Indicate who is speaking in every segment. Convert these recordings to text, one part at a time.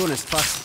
Speaker 1: Munition ist fast.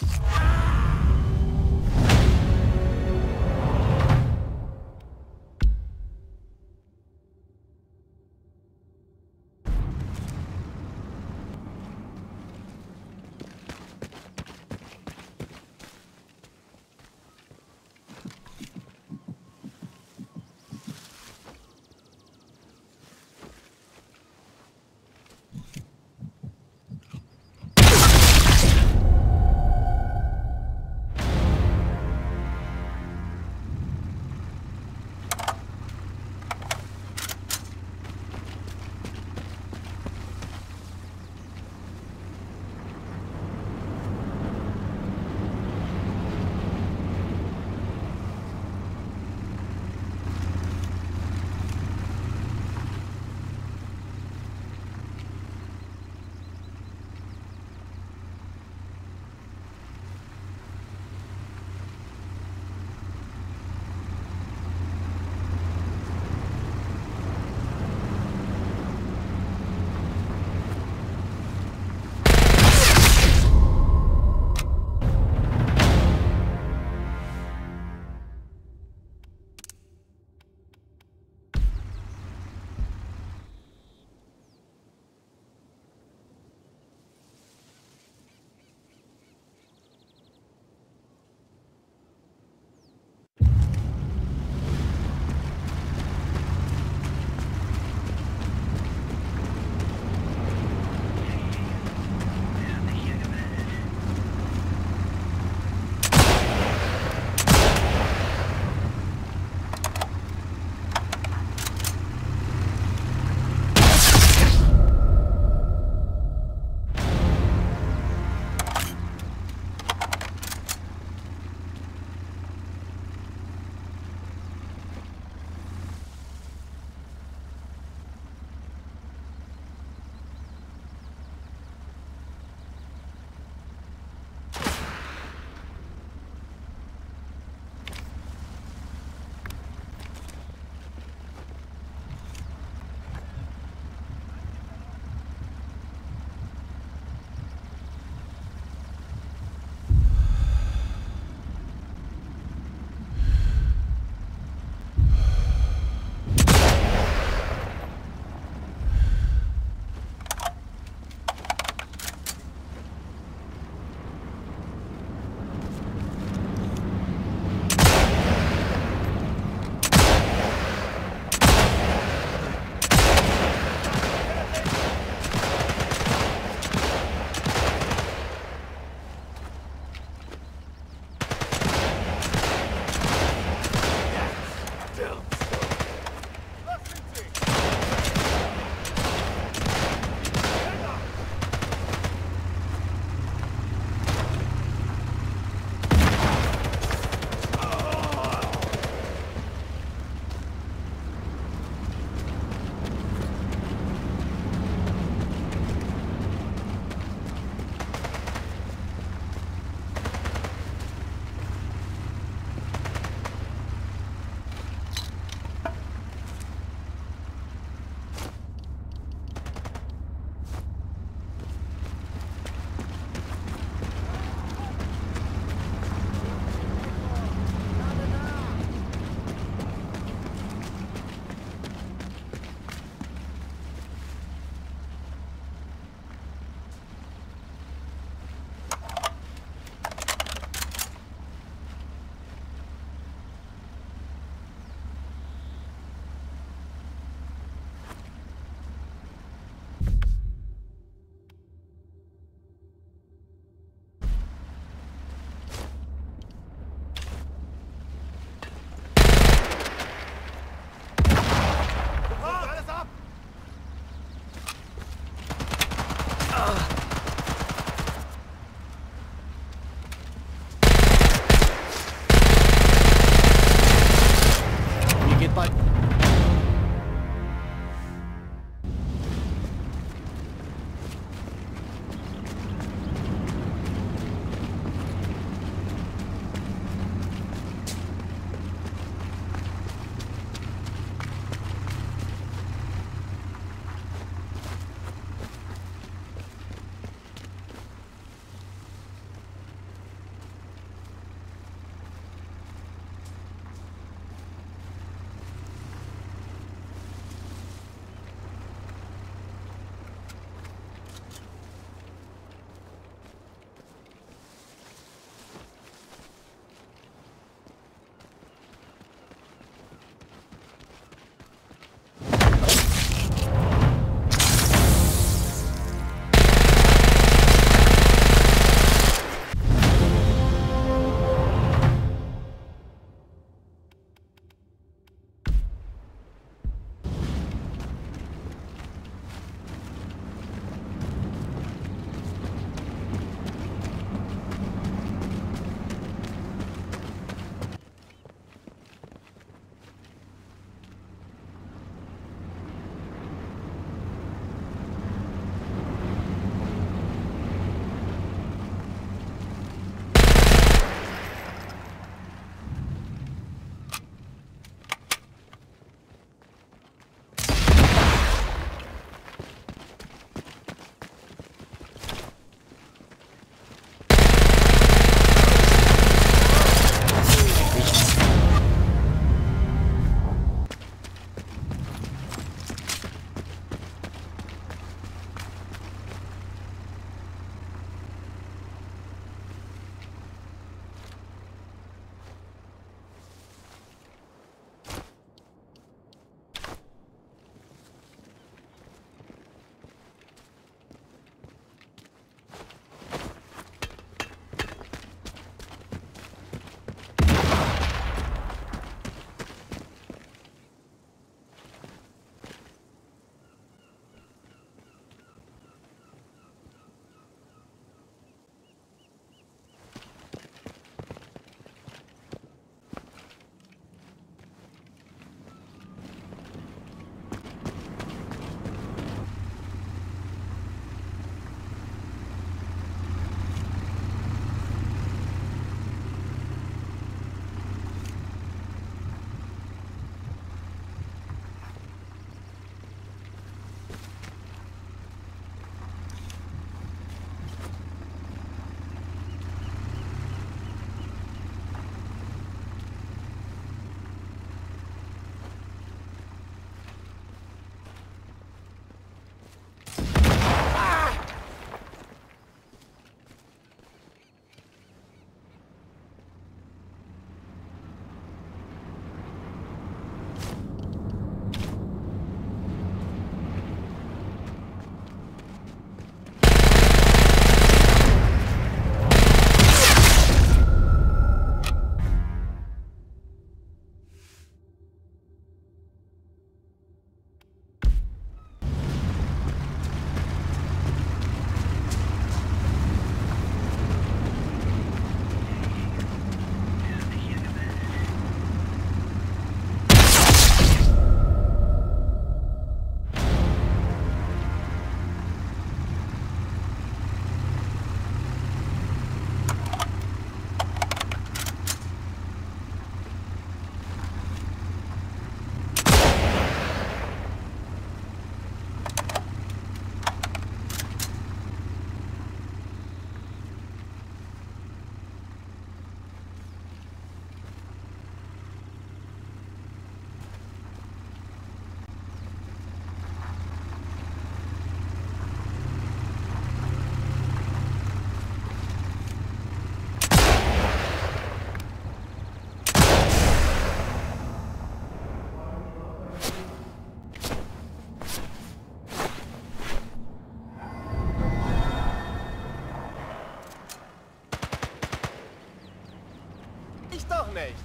Speaker 1: zunächst.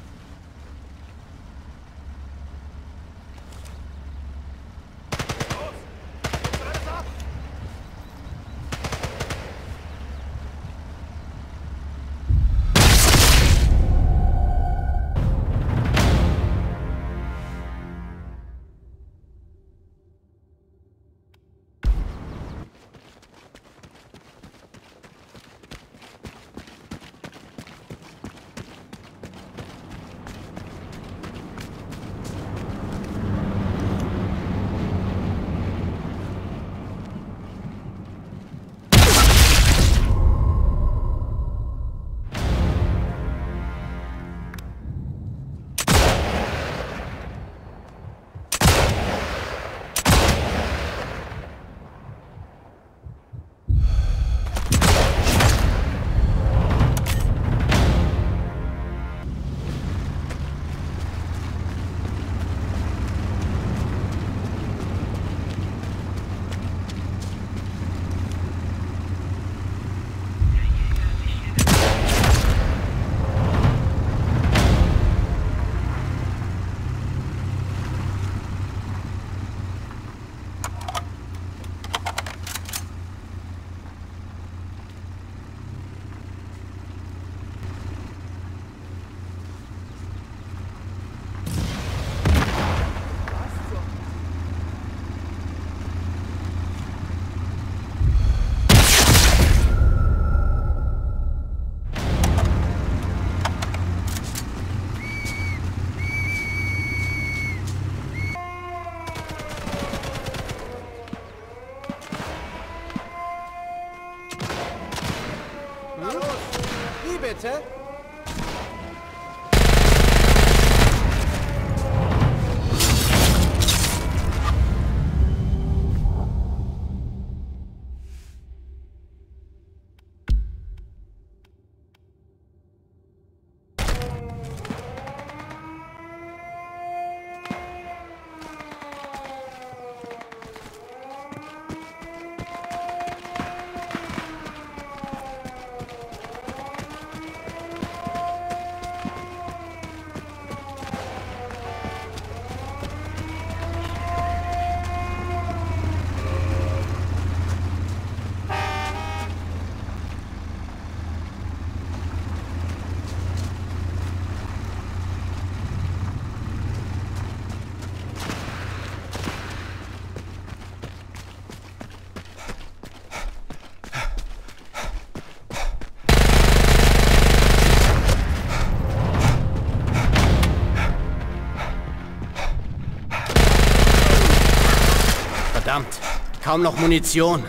Speaker 1: Kaum noch Munition.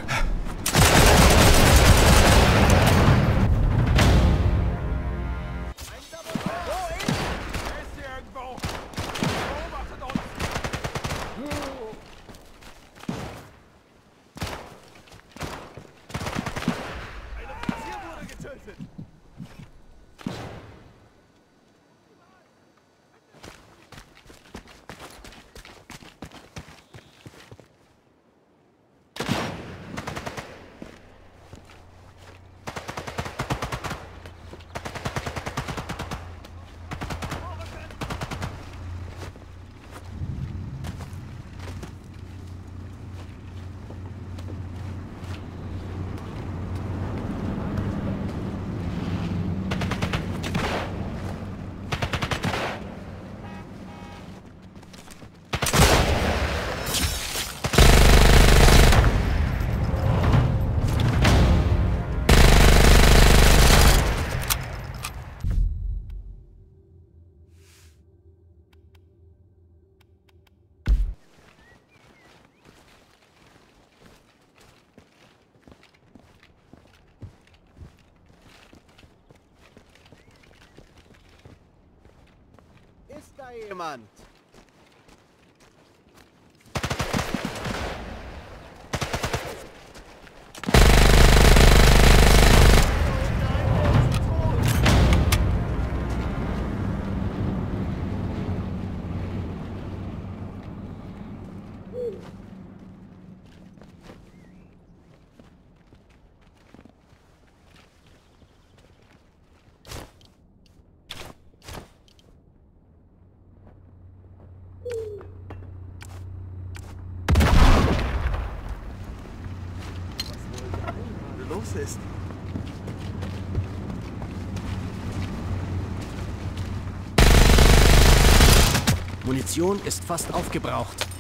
Speaker 2: Ist
Speaker 1: Munition ist fast aufgebraucht.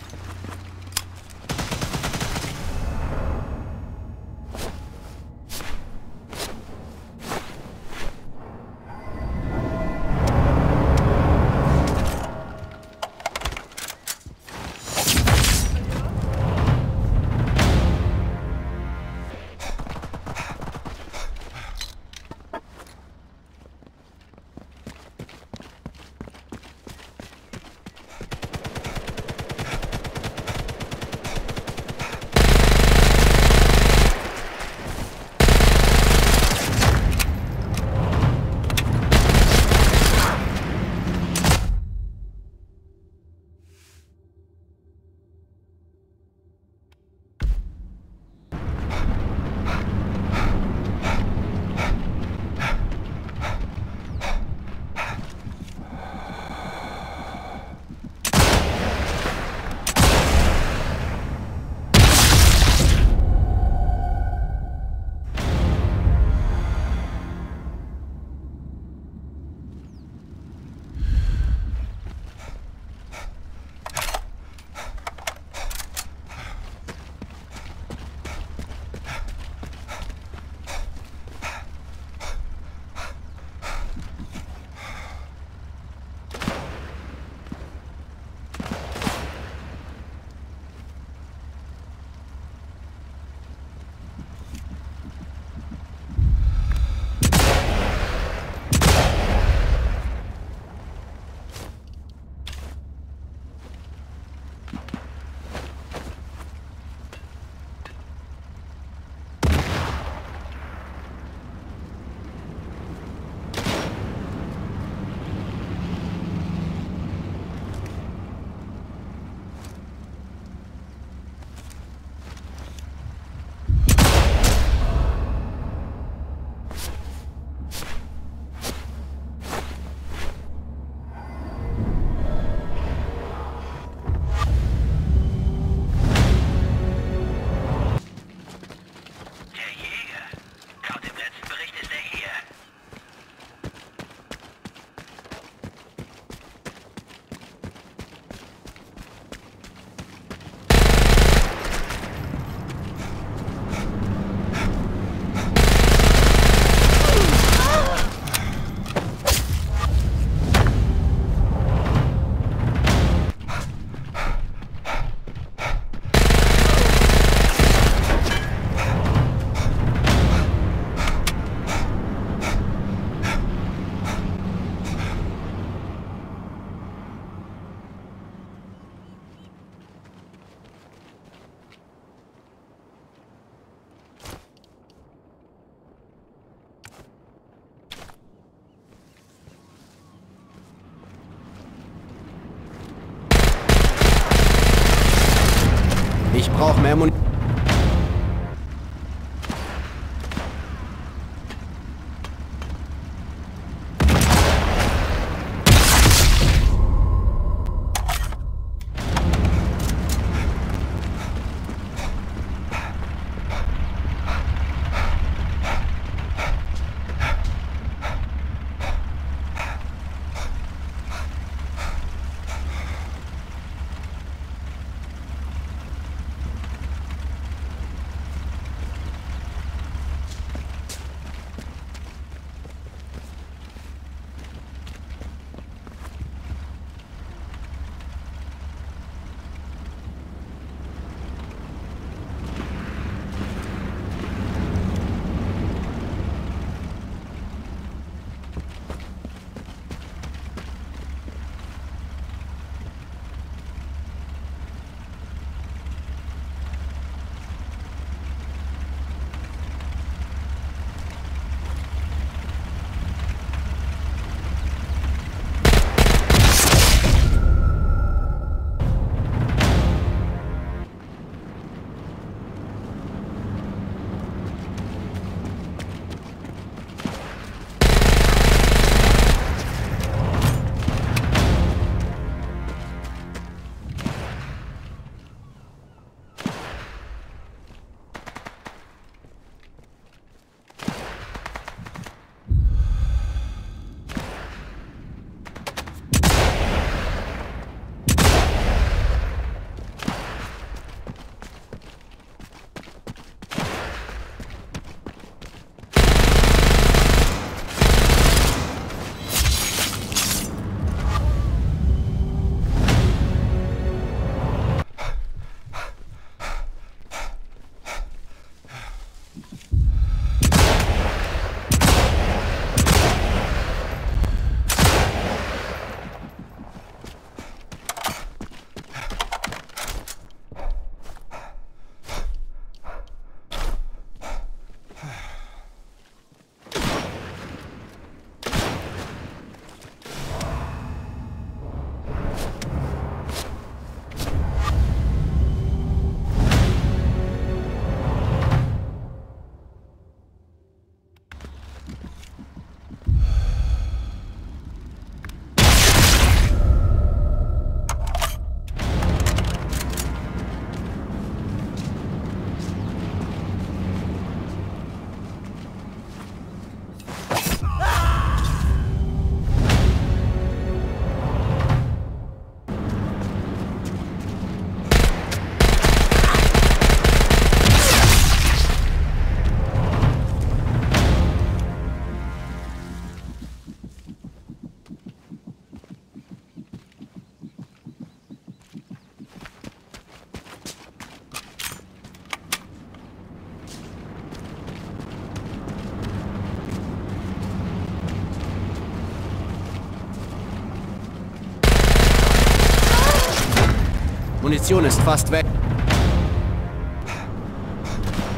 Speaker 1: Munition ist fast weg.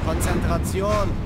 Speaker 1: Konzentration.